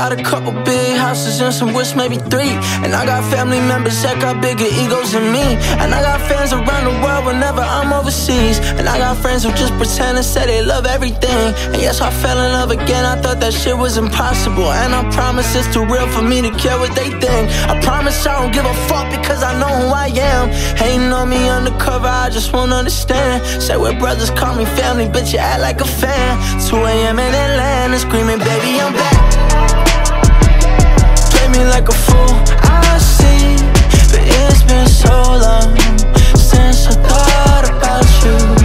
got a couple big houses and some wish maybe three. And I got family members that got bigger egos than me. And I got fans around the world whenever I'm overseas. And I got friends who just pretend and say they love everything. And yes, I fell in love again. I thought that shit was impossible. And I promise it's too real for me to care what they think. I promise I don't give a fuck because I know who I am. Hating on me undercover, I just won't understand. Say we're brothers, call me family, bitch, you act like a fan. 2 a.m. in Atlanta screaming, baby, I'm back. Like a fool, I see, but it's been so long since I thought about you.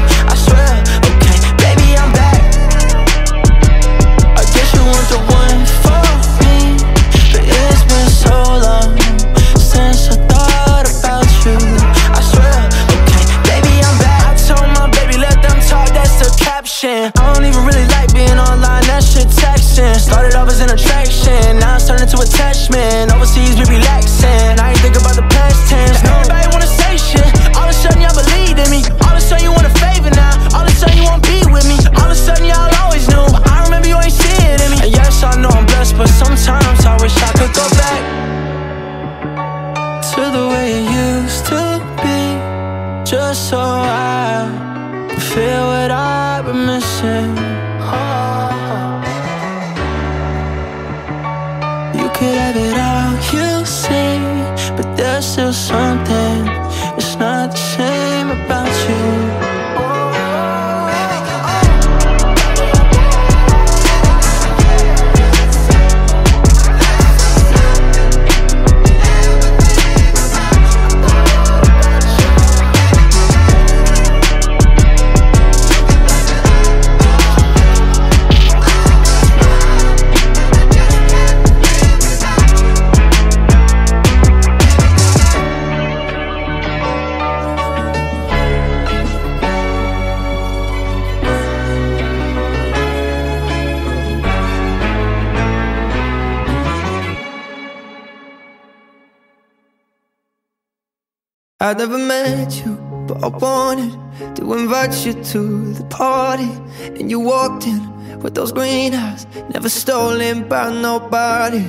Never met you, but I wanted to invite you to the party. And you walked in with those green eyes, never stolen by nobody.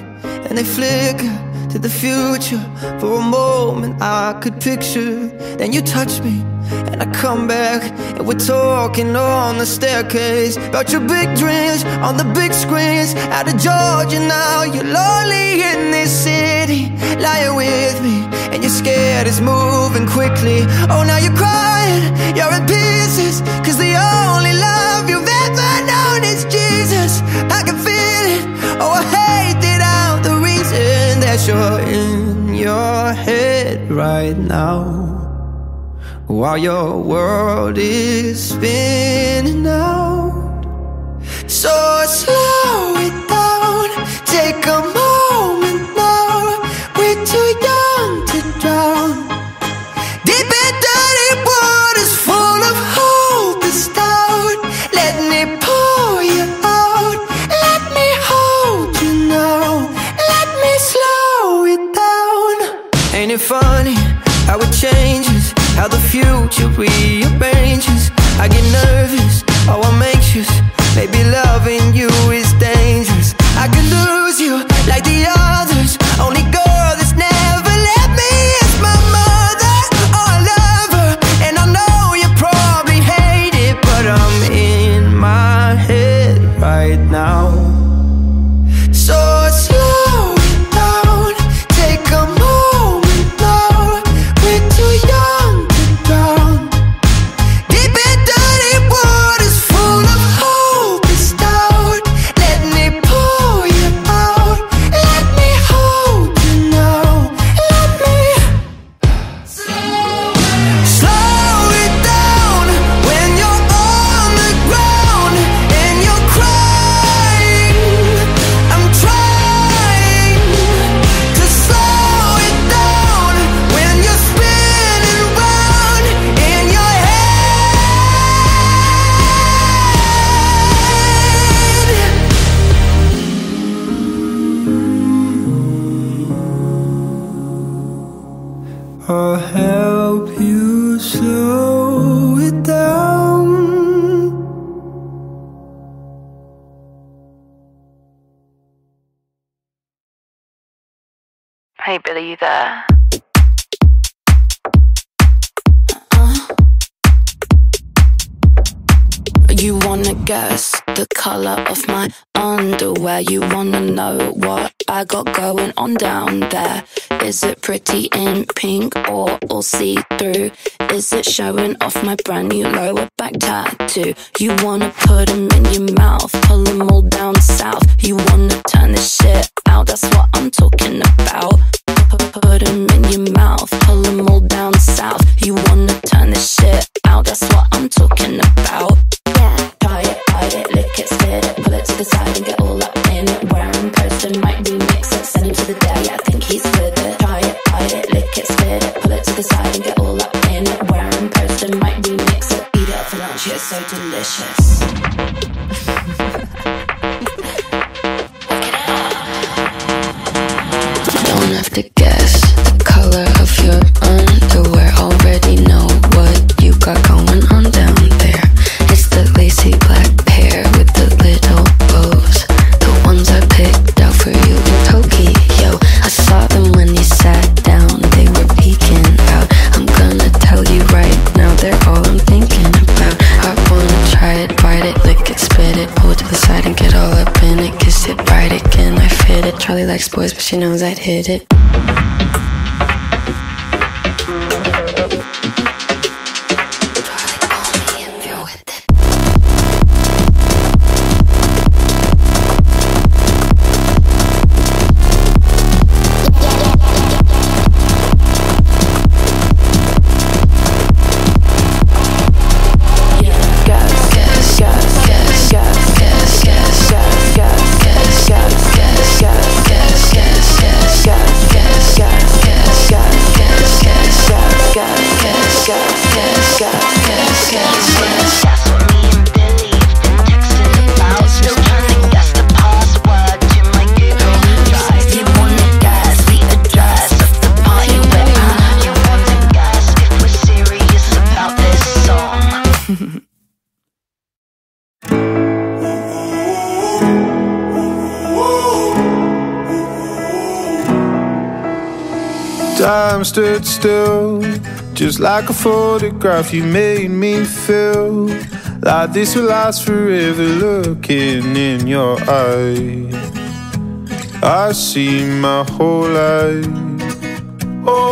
And they flicker to the future for a moment I could picture. Then you touched me, and I come back, and we're talking on the staircase about your big dreams on the big screens. Out of Georgia now, you're lonely in this city, lying with me, and you're scared it's moving quickly. Oh, now you're crying, you're in pieces, cause the only love you've ever known is Jesus. I can feel it, oh, I hate it out the reason that you're in your head right now. While your world is spinning out. So slow it down. Take a moment How the future rearranges. I get nervous, oh I'm anxious Maybe loving you is you there? Uh-huh. You wanna guess the color of my underwear? You wanna know what I got going on down there? Is it pretty in pink or all see through? Is it showing off my brand new lower back tattoo? You wanna put them in your mouth, pull them all down south. You wanna turn this shit out, that's what I'm talking about. Charlie likes boys, but she knows I'd hit it. time stood still. Just like a photograph, you made me feel like this will last forever. Looking in your eyes, I see my whole life. Oh,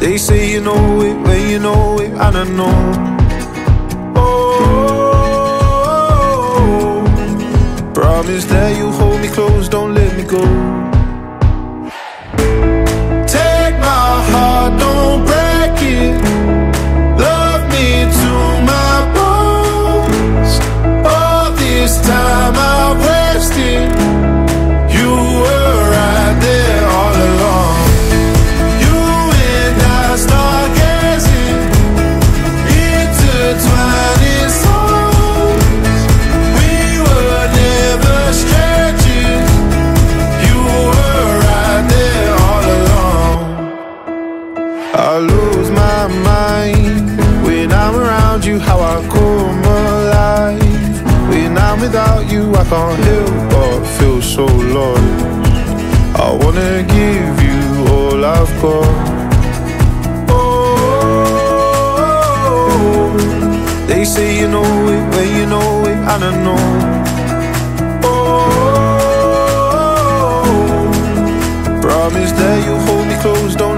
they say you know it when you know it, and I know. Oh, promise that you hold me close, don't let me go. can't help but feel so lost. I wanna give you all I've got. Oh, they say you know it, but you know it, and I know. Oh, promise that you'll hold me close, don't.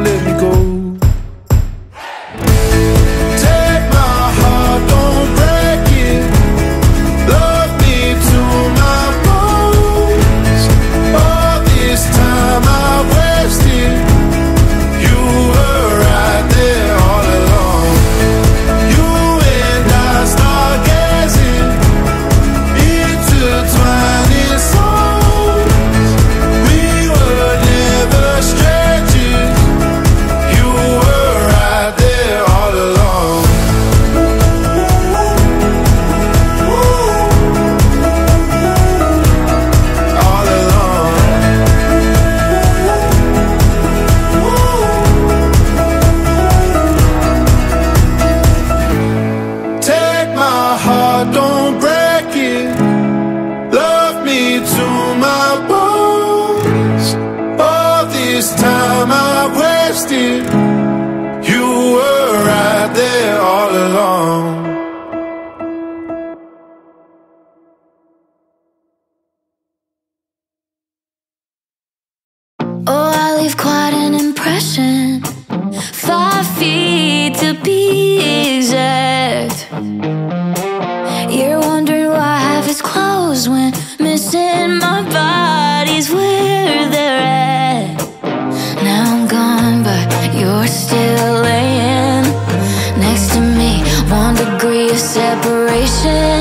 谁是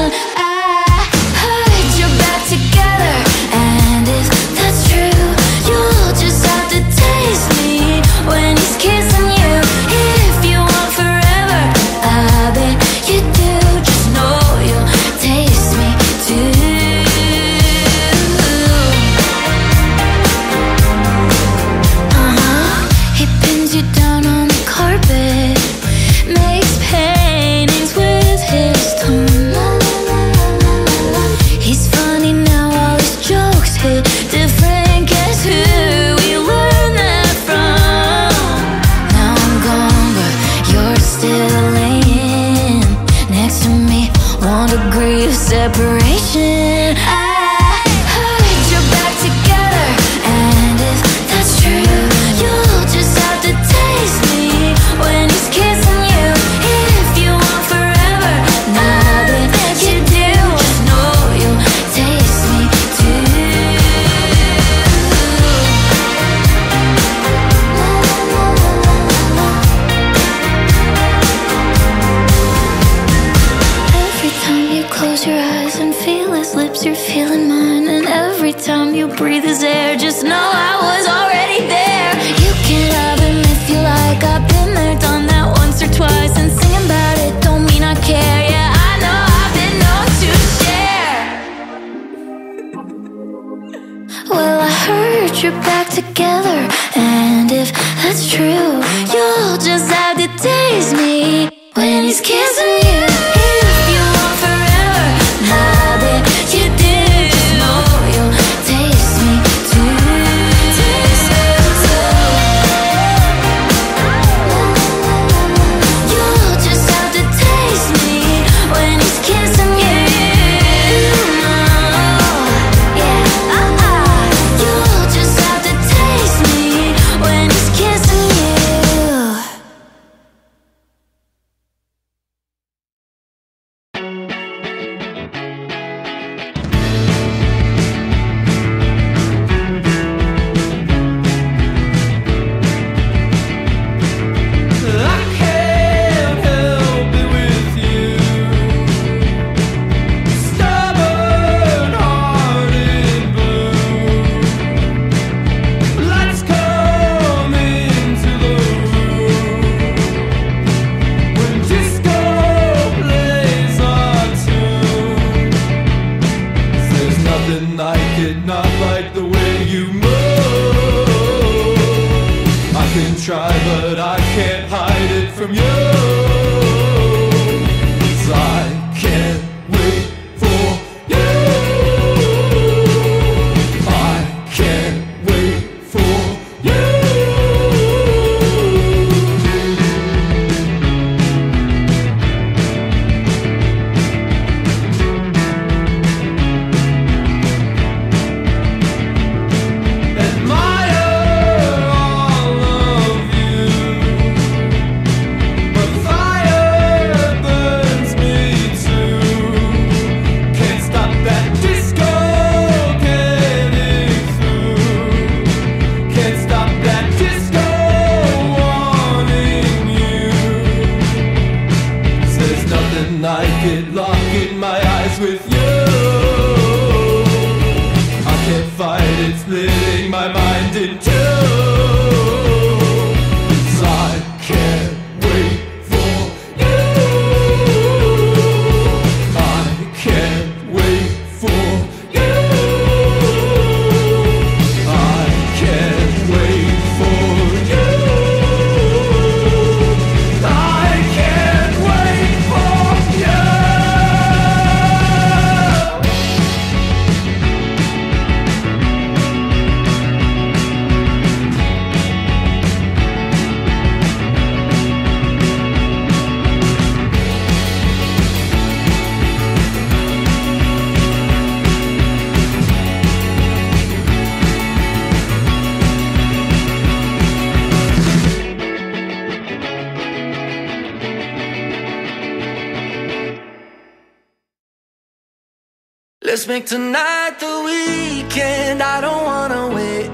Let's make tonight the weekend. I don't wanna wait.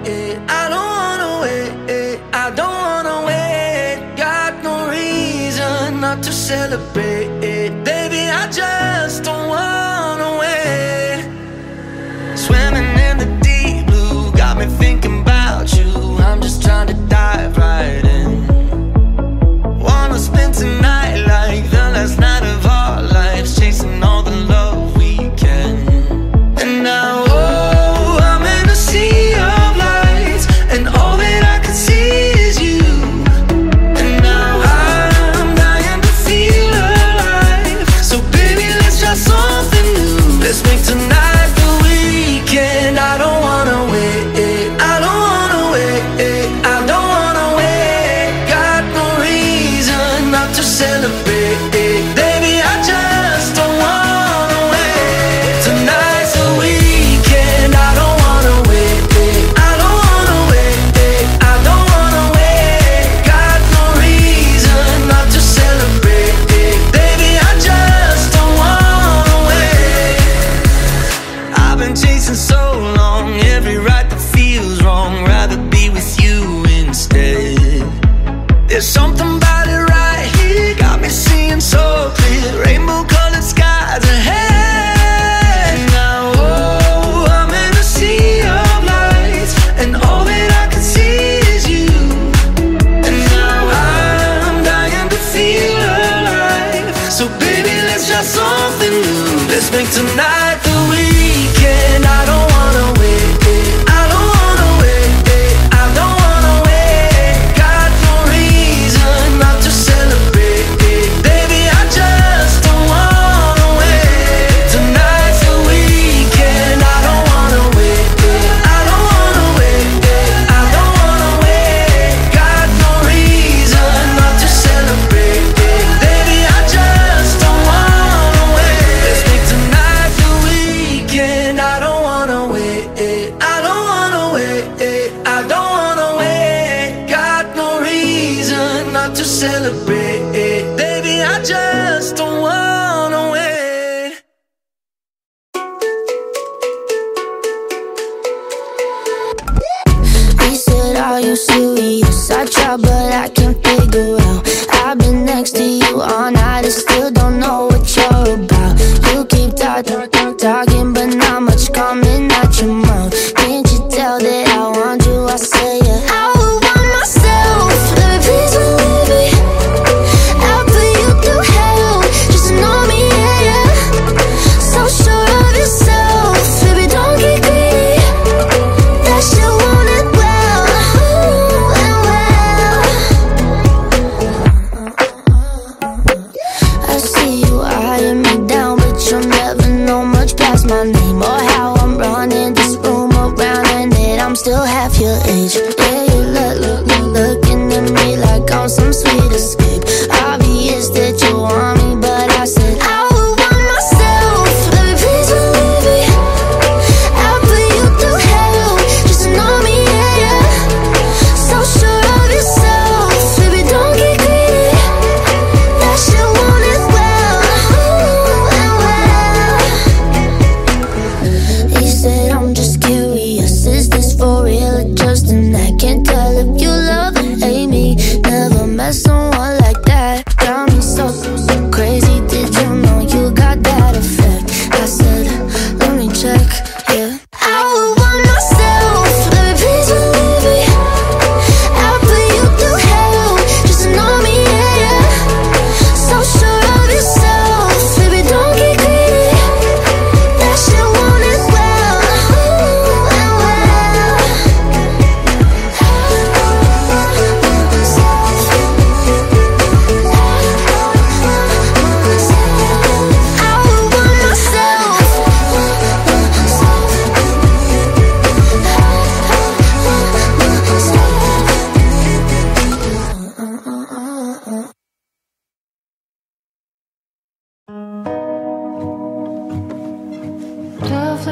I don't wanna wait. I don't wanna wait. Got no reason not to celebrate. Baby, I just don't.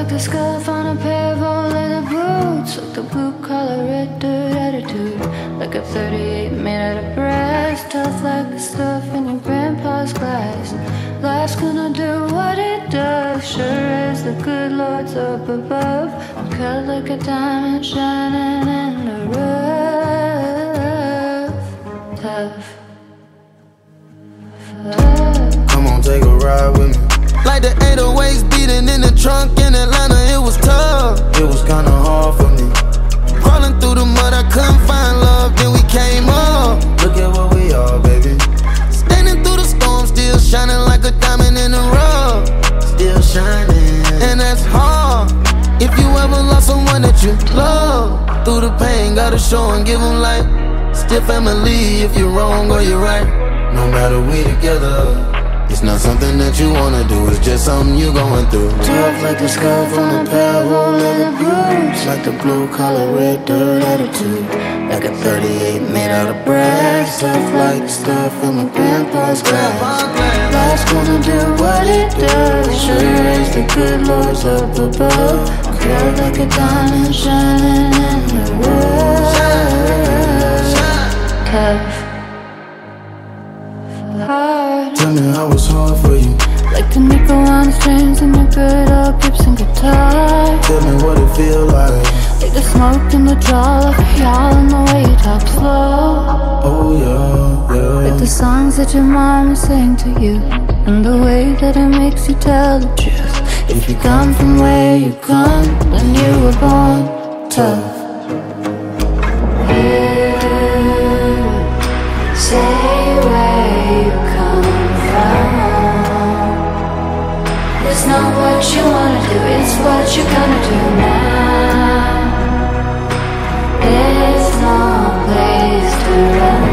Like the scarf on a pair of old leather boots. Like the blue-collar red dirt attitude. Like a 38 made out of brass. Tough like the stuff in your grandpa's glass. Life's gonna do what it does. Sure as the good Lord's up above. I'm cut like a diamond shining in the rough. Tough. Come on, take a ride with me. Like the 808s beating in the trunk in Atlanta, it was tough. It was kinda hard for me. Crawling through the mud, I couldn't find love, then we came up. Look at what we are, baby. Standing through the storm, still shining like a diamond in the rough. Still shining. And that's hard. If you ever lost someone that you love, through the pain, gotta show and give them light. Still family if you're wrong or you're right. No matter we together. It's not something that you wanna do, it's just something you're going through. Tough like the skull from the parable leather boots. Like the blue collar red dirt attitude. Like a 38 made out of brass. Tough like the stuff from a grandpa's glass. Life's gonna do what it does. Sure as the good Lord's up above. Curved like a diamond shining in the rough. Tough. Hard. Tell me how it's hard for you. Like the nickel on strings in your good old Gibson guitar. Tell me what it feel like. Like the smoke in the jaw of y'all and the way you talk slow. Oh yeah, yeah. Like the songs that your mama sang to you. And the way that it makes you tell the truth. If you come from where you come, then you were born tough. What you wanna do, it's what you're gonna do now. There's no place to run.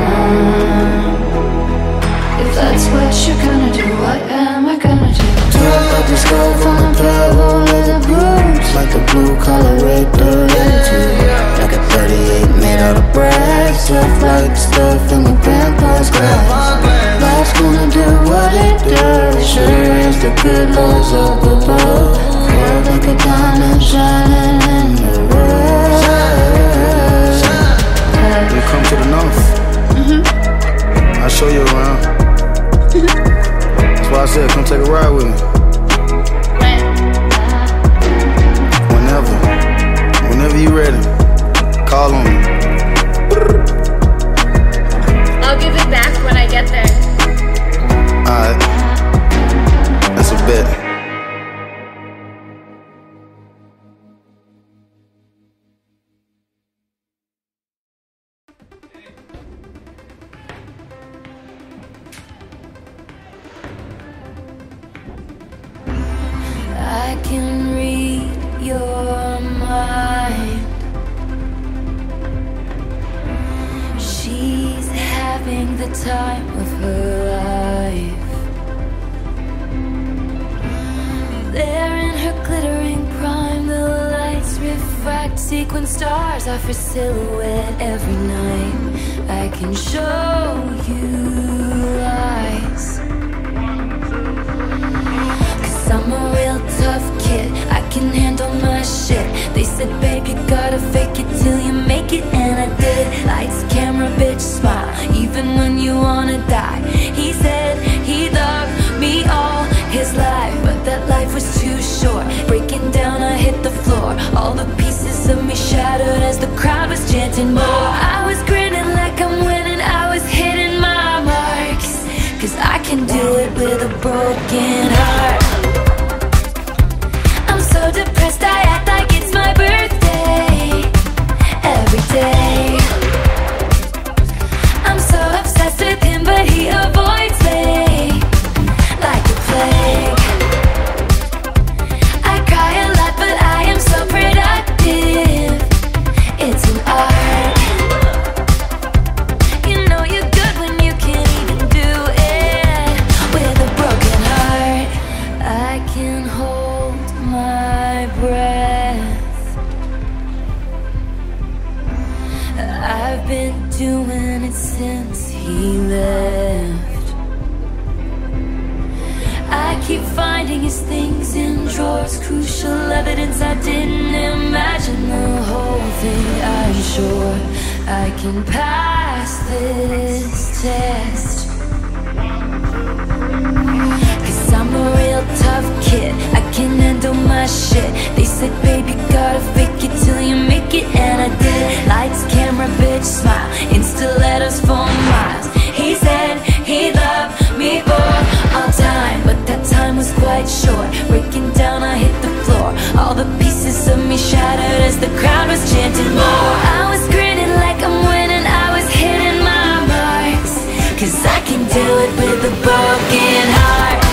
If that's what you're gonna do, what am I gonna do? Tough like the skull from the parable leather boots. Like the blue collar red dirt attitude. Like a 38 made out of brass. Tough like the stuff in my grandpa's glass. Life's gonna do what it does. Sure as the good Lord's up above. Curved like a diamond shining in the rough. You come to the north. Mhm. I'll show you around. That's why I said, come take a ride with me. Whenever. Whenever you ready. Call on me. I'll give it back when I get there. Alright. The time of her life. There in her glittering prime, the lights refract sequin stars off her silhouette every night. I can show you lies. Cause I'm a real tough kid. Can handle my shit. They said, babe, you gotta fake it till you make it. And I did. Lights, camera, bitch, smile. Even when you wanna die. He said he loved me all his life. But that life was too short. Breaking down, I hit the floor. All the pieces of me shattered as the crowd was chanting more. I was grinning like I'm winning. I was hitting my marks. Cause I can do it with a broken heart. So I I can pass this test. Cause I'm a real tough kid. I can handle my shit. They said, baby, gotta fake it till you make it, and I did. Lights, camera, bitch, smile. Insta letters for miles. He said he loved me for all time, but that time was quite short. Breaking down, I hit the floor. All the pieces of me shattered as the crowd was chanting more. I'm winning, I was hitting my marks. Cause I can do it with a broken heart.